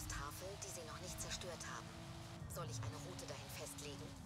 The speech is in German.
Ausrüstungstafel, die sie noch nicht zerstört haben. Soll ich eine Route dahin festlegen?